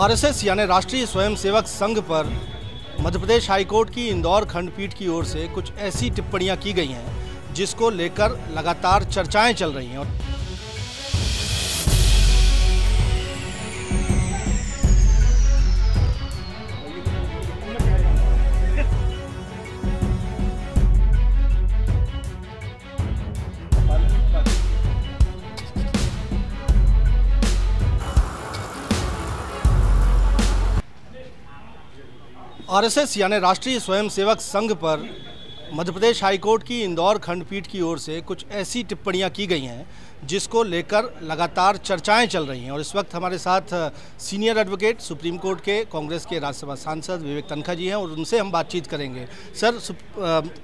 RSS यानी राष्ट्रीय स्वयंसेवक संघ पर मध्य प्रदेश हाईकोर्ट की इंदौर खंडपीठ की ओर से कुछ ऐसी टिप्पणियाँ की गई हैं, जिसको लेकर लगातार चर्चाएँ चल रही हैं। आरएसएस यानी राष्ट्रीय स्वयंसेवक संघ पर मध्य प्रदेश हाईकोर्ट की इंदौर खंडपीठ की ओर से कुछ ऐसी टिप्पणियाँ की गई हैं, जिसको लेकर लगातार चर्चाएँ चल रही हैं। और इस वक्त हमारे साथ सीनियर एडवोकेट, सुप्रीम कोर्ट के, कांग्रेस के राज्यसभा सांसद विवेक तनखा जी हैं और उनसे हम बातचीत करेंगे। सर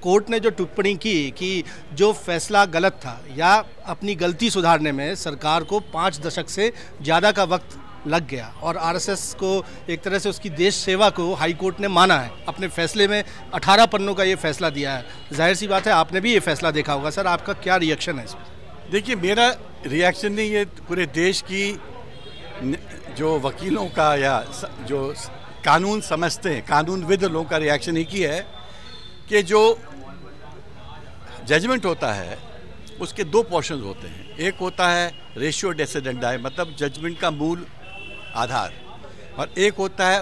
कोर्ट ने जो टिप्पणी की कि जो फैसला गलत था या अपनी गलती सुधारने में सरकार को पाँच दशक से ज़्यादा का वक्त लग गया और आरएसएस को एक तरह से उसकी देश सेवा को हाई कोर्ट ने माना है। अपने फैसले में 18 पन्नों का ये फैसला दिया है। ज़ाहिर सी बात है, आपने भी ये फैसला देखा होगा सर, आपका क्या रिएक्शन है इसमें देखिए, मेरा रिएक्शन नहीं, ये पूरे देश की जो वकीलों का या जो कानून समझते हैं कानून विद लोगों का रिएक्शन एक ही है कि जो जजमेंट होता है, उसके दो पोर्शन होते हैं। एक होता है रेशियो डेसिडेंडाई मतलब जजमेंट का मूल आधार। और एक होता है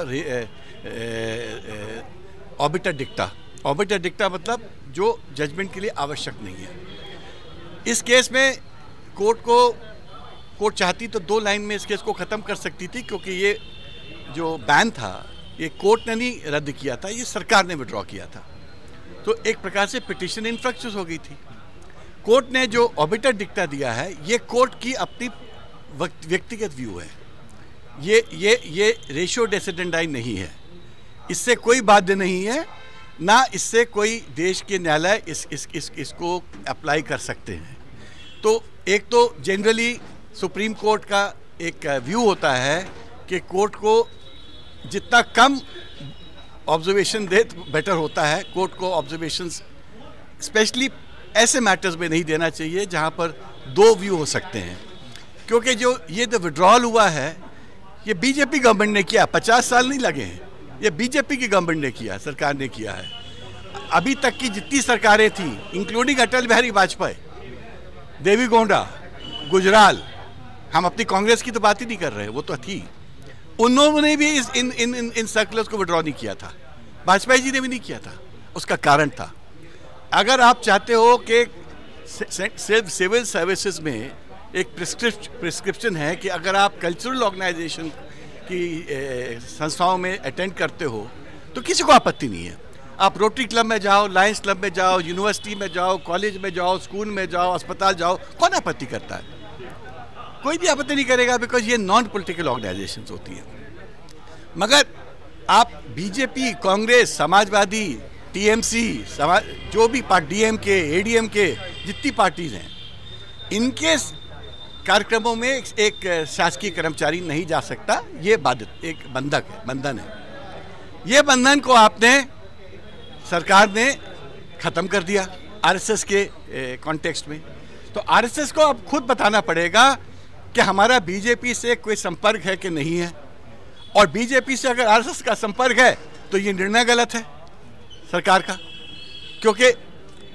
ऑबिटर डिक्टा। ऑबिटर डिक्टा मतलब जो जजमेंट के लिए आवश्यक नहीं है। इस केस में कोर्ट को, कोर्ट चाहती तो दो लाइन में इस केस को ख़त्म कर सकती थी क्योंकि ये जो बैन था, ये कोर्ट ने नहीं रद्द किया था, ये सरकार ने विड्रॉ किया था। तो एक प्रकार से पिटिशन इन्फ्रक्चर हो गई थी। कोर्ट ने जो ऑबिटर डिक्टा दिया है, ये कोर्ट की अपनी व्यक्तिगत व्यू है। ये ये ये रेशियो डेसिडेंडाई नहीं है। इससे कोई बाध्य नहीं है ना इससे कोई देश के न्यायालय इस, इस, इस इसको अप्लाई कर सकते हैं। तो एक तो जनरली सुप्रीम कोर्ट का एक व्यू होता है कि कोर्ट को जितना कम ऑब्जर्वेशन दे बेटर होता है। कोर्ट को ऑब्जर्वेशंस स्पेशली ऐसे मैटर्स में नहीं देना चाहिए जहाँ पर दो व्यू हो सकते हैं। क्योंकि जो ये जो विड्रॉल हुआ है ये बीजेपी गवर्नमेंट ने किया पचास साल नहीं लगे हैं। ये बीजेपी की गवर्नमेंट ने किया सरकार ने किया है। अभी तक की जितनी सरकारें थी इंक्लूडिंग अटल बिहारी वाजपेयी देवी गोंडा गुजराल हम अपनी कांग्रेस की तो बात ही नहीं कर रहे वो तो थी। उन्होंने भी इस इन इन इन, इन सर्कुलर्स को विड्रॉ नहीं किया था। वाजपेयी जी ने भी नहीं किया था। उसका कारण था। अगर आप चाहते हो कि सिर्फ़ सिविल सर्विसेज़ में एक प्रिस्क्रिप्शन है कि अगर आप कल्चरल ऑर्गेनाइजेशन की संस्थाओं में अटेंड करते हो तो किसी को आपत्ति नहीं है। आप रोटरी क्लब में जाओ लायंस क्लब में जाओ यूनिवर्सिटी में जाओ कॉलेज में जाओ स्कूल में जाओ, अस्पताल जाओ, कौन आपत्ति करता है? कोई भी आपत्ति नहीं करेगा बिकॉज़ ये नॉन पॉलिटिकल ऑर्गेनाइजेशन होती हैं। मगर आप बीजेपी कांग्रेस, समाजवादी टीएमसी समाज जो भी पार्टी डीएमके एडीएम के जितनी पार्टीज़ हैं, इनके कार्यक्रमों में एक शासकीय कर्मचारी नहीं जा सकता, ये बाधित, एक बंधक है, बंधन है। ये बंधन को आपने, सरकार ने ख़त्म कर दिया आरएसएस के कॉन्टेक्स्ट में। तो आरएसएस को अब खुद बताना पड़ेगा कि हमारा बीजेपी से कोई संपर्क है कि नहीं है। और बीजेपी से अगर आरएसएस का संपर्क है तो ये निर्णय गलत है सरकार का। क्योंकि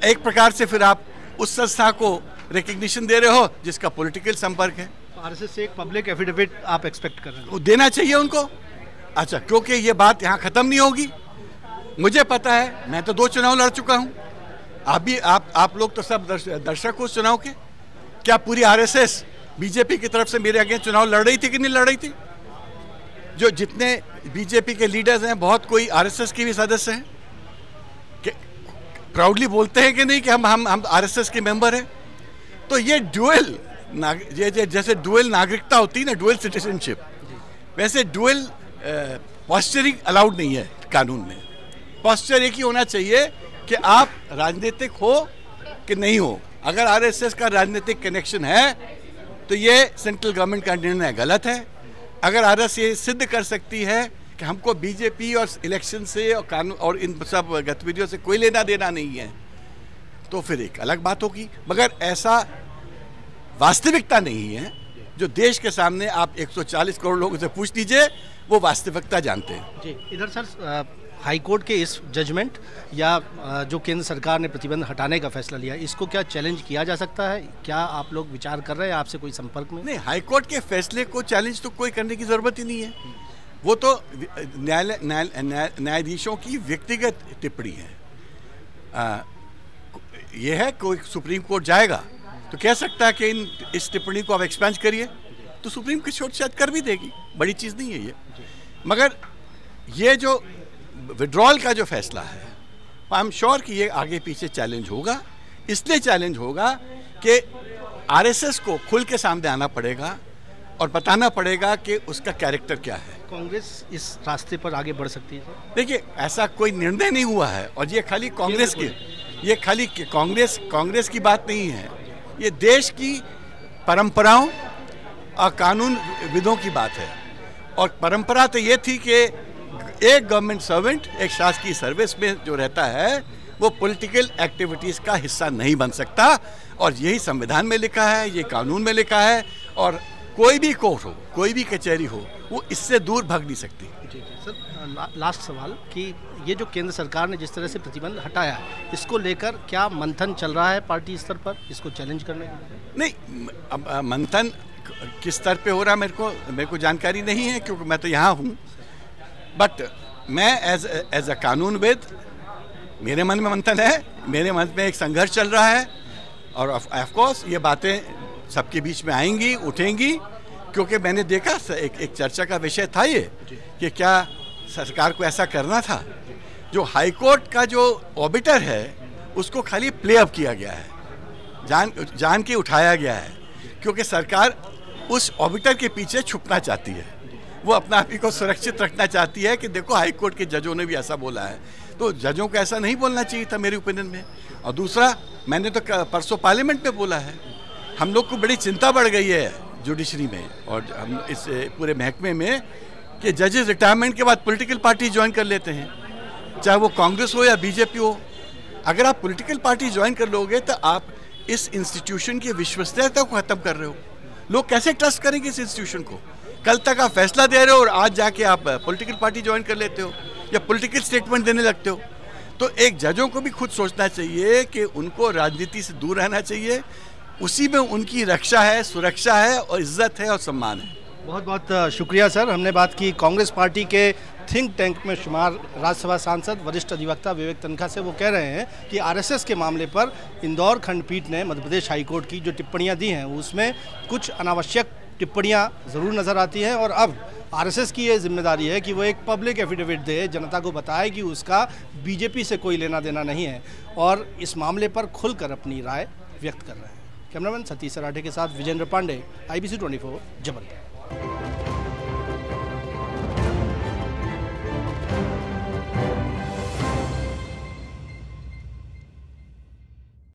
एक प्रकार से फिर आप उस संस्था को रिकग्निशन दे रहे हो जिसका पॉलिटिकल संपर्क है। आरएसएस से एक पब्लिक एफिडेविट आप एक्सपेक्ट कर रहे हैं। वो देना चाहिए उनको। अच्छा क्योंकि ये बात यहाँ ख़त्म नहीं होगी। मुझे पता है मैं तो दो चुनाव लड़ चुका हूँ। आप भी आप आप लोग तो सब दर्शक हो चुनाव के। क्या पूरी आरएसएस बीजेपी की तरफ़ से मेरे आगे चुनाव लड़ रही थी कि नहीं लड़ रही थी? जो जितने बीजेपी के लीडर्स हैं बहुत कोई आरएसएस के भी सदस्य हैं। प्राउडली बोलते हैं कि नहीं कि हम हम हम आरएसएस के मेंबर हैं? तो ये डुअल ये जैसे डुअल नागरिकता होती है ना डुअल सिटीजनशिप वैसे डुअल पॉस्चरिंग अलाउड नहीं है कानून में। पॉस्चर एक ही होना चाहिए कि आप राजनीतिक हो कि नहीं हो। अगर आरएसएस का राजनीतिक कनेक्शन है तो ये सेंट्रल गवर्नमेंट का निर्णय गलत है। अगर आरएसएस ये सिद्ध कर सकती है कि हमको बीजेपी और इलेक्शन से और कानून और इन सब गतिविधियों से कोई लेना देना नहीं है तो फिर एक अलग बात होगी। मगर ऐसा वास्तविकता नहीं है जो देश के सामने आप 140 करोड़ लोगों से पूछ लीजिए वो वास्तविकता जानते हैं। जी इधर सर हाई कोर्ट के इस जजमेंट या जो केंद्र सरकार ने प्रतिबंध हटाने का फैसला लिया इसको क्या चैलेंज किया जा सकता है? क्या आप लोग विचार कर रहे हैं? आपसे कोई संपर्क में? नहीं हाईकोर्ट के फैसले को चैलेंज तो कोई करने की ज़रूरत ही नहीं है। वो तो न्यायालय न्यायाधीशों की व्यक्तिगत टिप्पणी है। आ, ये है कोई सुप्रीम कोर्ट जाएगा तो कह सकता है कि इन इस टिप्पणी को आप एक्सपेंज करिए तो सुप्रीम कोर्ट छोट शायद कर भी देगी बड़ी चीज़ नहीं है ये। मगर ये जो विड्रॉल का जो फैसला है आई एम श्योर कि ये आगे पीछे चैलेंज होगा इसलिए चैलेंज होगा कि आरएसएस को खुल के सामने आना पड़ेगा और बताना पड़ेगा कि उसका कैरेक्टर क्या है। कांग्रेस इस रास्ते पर आगे बढ़ सकती है? देखिए ऐसा कोई निर्णय नहीं हुआ है और ये खाली कांग्रेस की ये खाली कांग्रेस कांग्रेस की बात नहीं है। ये देश की परंपराओं और कानून विदों की बात है। और परंपरा तो ये थी कि एक गवर्नमेंट सर्वेंट एक शासकीय सर्विस में जो रहता है, वो पॉलिटिकल एक्टिविटीज़ का हिस्सा नहीं बन सकता। और यही संविधान में लिखा है, ये कानून में लिखा है, और कोई भी कोर्ट हो कोई भी कचहरी हो वो इससे दूर भाग नहीं सकती। जी जी। सर ला, लास्ट सवाल कि ये जो केंद्र सरकार ने जिस तरह से प्रतिबंध हटाया इसको लेकर क्या मंथन चल रहा है पार्टी स्तर पर इसको चैलेंज करने के नहीं अब मंथन किस स्तर पे हो रहा है मेरे को मेरे को जानकारी नहीं है क्योंकि मैं तो यहाँ हूँ। बट मैं एज एज अ कानूनविद मेरे मन में मंथन है मेरे मन में एक संघर्ष चल रहा है और ऑफ़ कोर्स ये बातें सबके बीच में आएँगी उठेंगी क्योंकि मैंने देखा एक एक चर्चा का विषय था ये कि क्या सरकार को ऐसा करना था। जो हाई कोर्ट का जो ऑबिटर है उसको खाली प्ले अप किया गया है। जान जान के उठाया गया है क्योंकि सरकार उस ऑबिटर के पीछे छुपना चाहती है। वो अपना आप ही को सुरक्षित रखना चाहती है कि देखो हाई कोर्ट के जजों ने भी ऐसा बोला है। तो जजों को ऐसा नहीं बोलना चाहिए था मेरे ओपिनियन में। और दूसरा मैंने तो परसों पार्लियामेंट में बोला है। हम लोग को बड़ी चिंता बढ़ गई है जुडिशरी में और हम इस पूरे महकमे में कि जजेस रिटायरमेंट के बाद पॉलिटिकल पार्टी ज्वाइन कर लेते हैं। चाहे वो कांग्रेस हो या बीजेपी हो, अगर आप पॉलिटिकल पार्टी ज्वाइन कर लोगे तो आप इस इंस्टीट्यूशन की विश्वसनीयता को ख़त्म कर रहे हो। लोग कैसे ट्रस्ट करेंगे इस इंस्टीट्यूशन को? कल तक आप फैसला दे रहे हो और आज जाके आप पॉलिटिकल पार्टी ज्वाइन कर लेते हो या पॉलिटिकल स्टेटमेंट देने लगते हो। तो एक जजों को भी खुद सोचना चाहिए कि उनको राजनीति से दूर रहना चाहिए उसी में उनकी रक्षा है, सुरक्षा है और इज़्ज़त है और सम्मान है। बहुत बहुत शुक्रिया सर। हमने बात की कांग्रेस पार्टी के थिंक टैंक में शुमार राज्यसभा सांसद, वरिष्ठ अधिवक्ता विवेक तनखा से वो कह रहे हैं कि आरएसएस के मामले पर इंदौर खंडपीठ ने मध्य प्रदेश हाईकोर्ट की जो टिप्पणियाँ दी हैं, उसमें कुछ अनावश्यक टिप्पणियाँ ज़रूर नज़र आती हैं और अब आरएसएस की ये ज़िम्मेदारी है कि वो एक पब्लिक एफिडेविट दे, जनता को बताए कि उसका बीजेपी से कोई लेना देना नहीं है और इस मामले पर खुलकर अपनी राय व्यक्त कर रहे हैं। कैमरामैन सतीश सराठे के साथ Vijendra Pandey I B C twenty four Jabalpur.